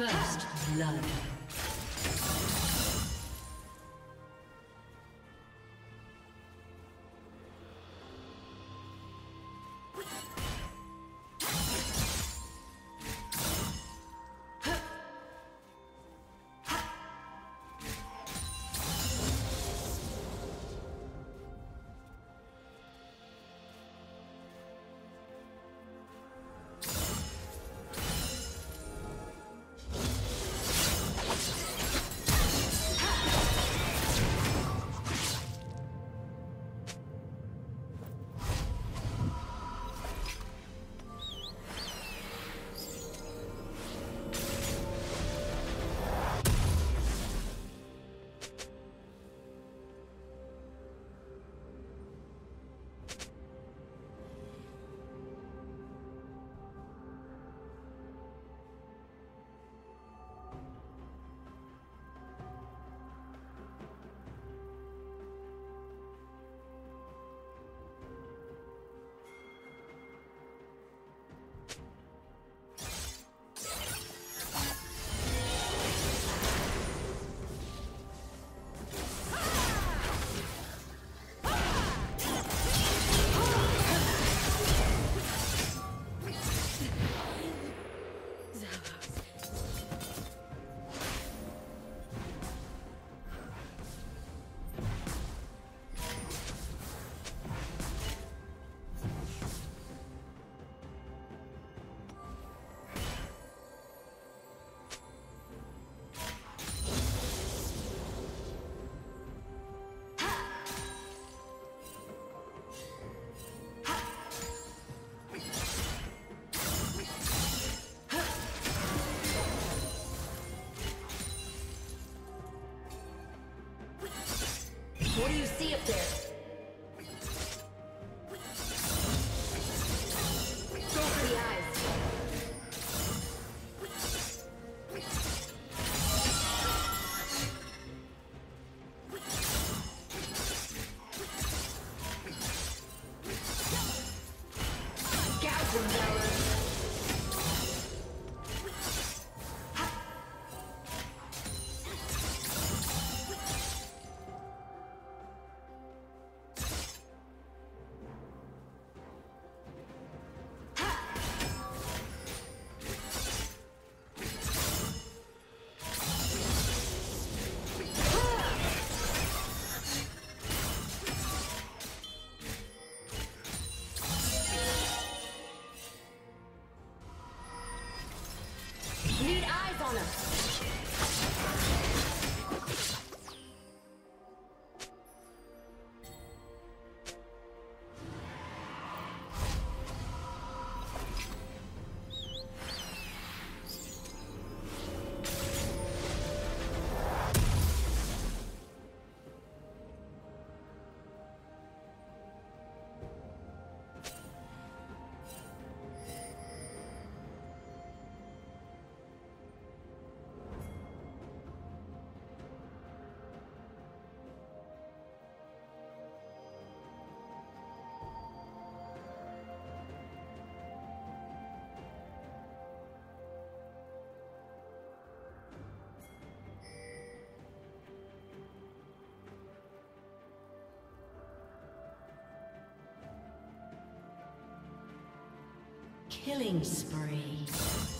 First blood. you see up there? Killing spree.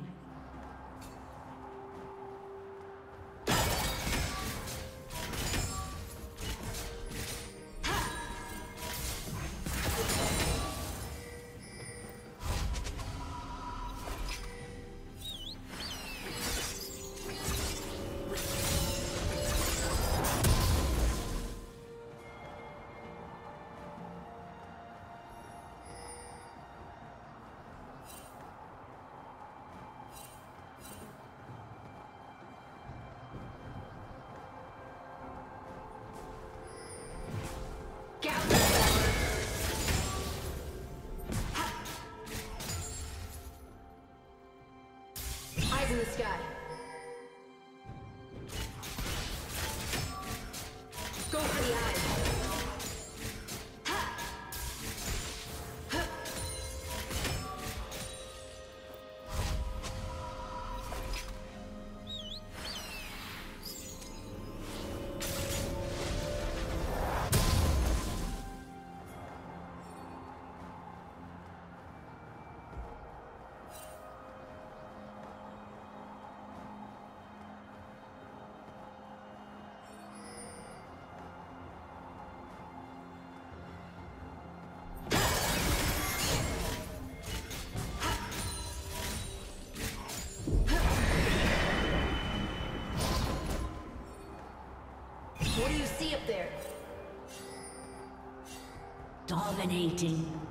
Go for the eyes. See up there? Dominating.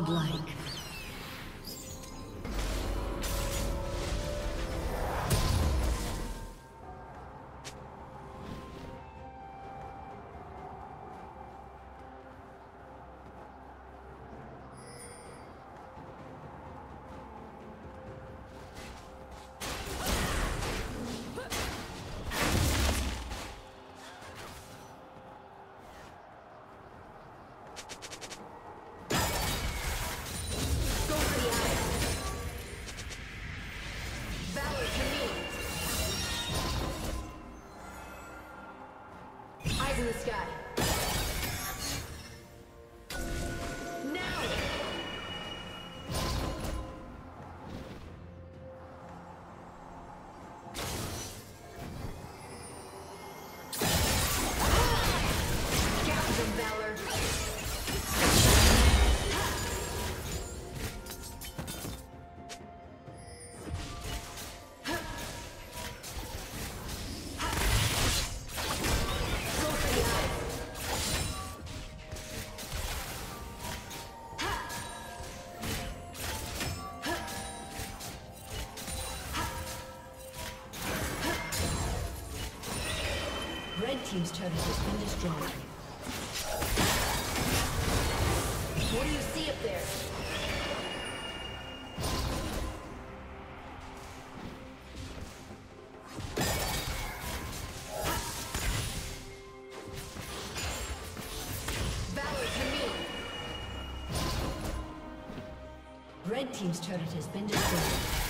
Godlike. Team's turret has been destroyed. What do you see up there? Valor to me. Red team's turret has been destroyed.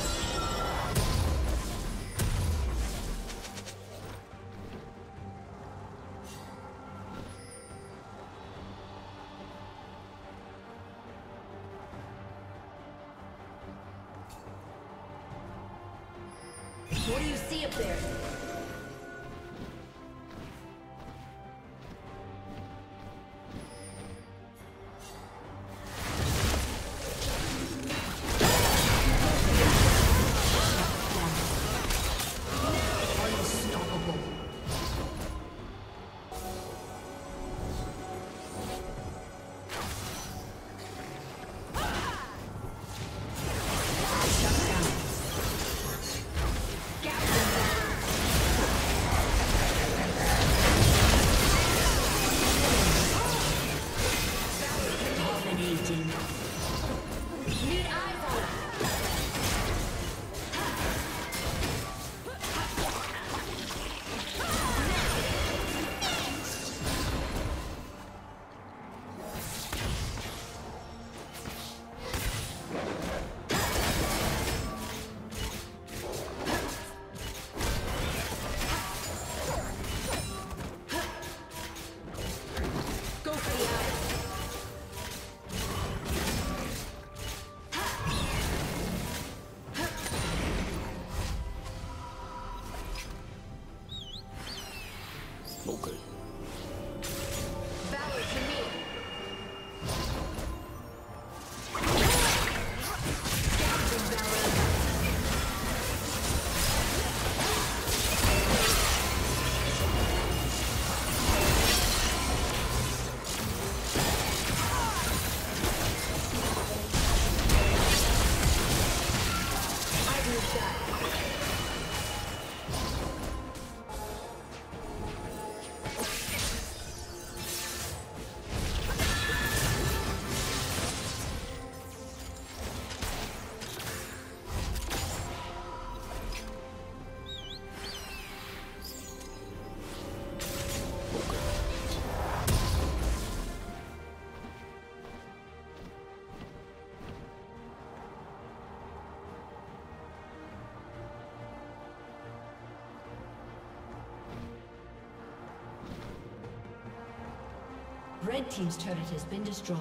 Red Team's turret has been destroyed.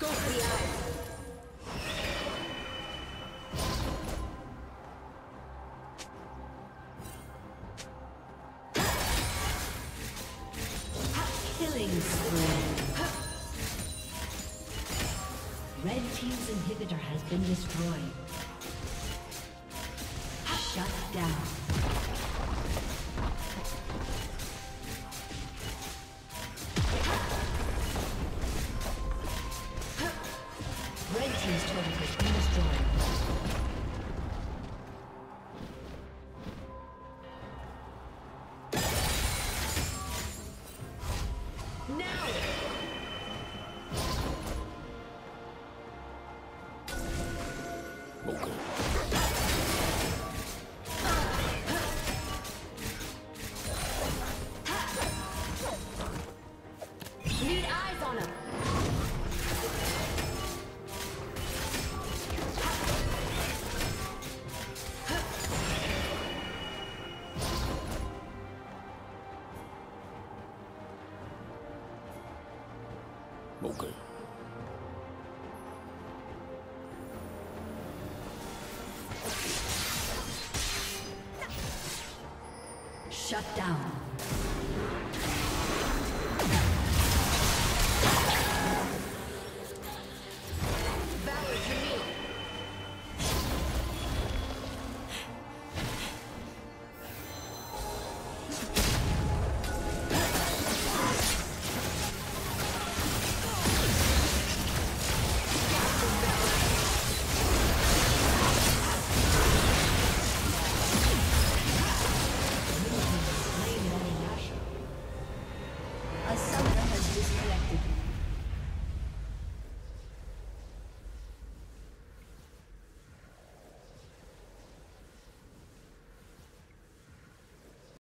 Go for the eyes. Killing spree. Red Team's inhibitor has been destroyed. Shut down.